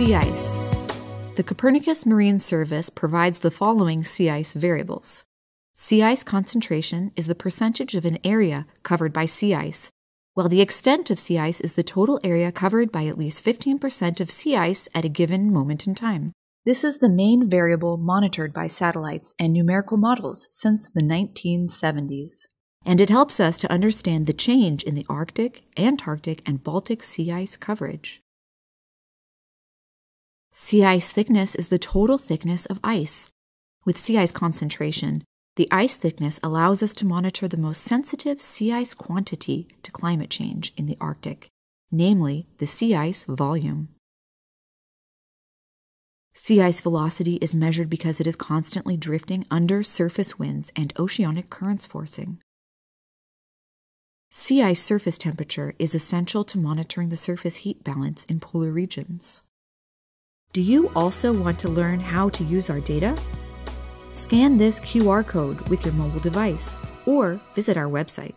Sea ice. The Copernicus Marine Service provides the following sea ice variables. Sea ice concentration is the percentage of an area covered by sea ice, while the extent of sea ice is the total area covered by at least 15% of sea ice at a given moment in time. This is the main variable monitored by satellites and numerical models since the 1970s. And it helps us to understand the change in the Arctic, Antarctic, and Baltic sea ice coverage. Sea ice thickness is the total thickness of ice. With sea ice concentration, the ice thickness allows us to monitor the most sensitive sea ice quantity to climate change in the Arctic, namely the sea ice volume. Sea ice velocity is measured because it is constantly drifting under surface winds and oceanic currents forcing. Sea ice surface temperature is essential to monitoring the surface heat balance in polar regions. Do you also want to learn how to use our data? Scan this QR code with your mobile device or visit our website.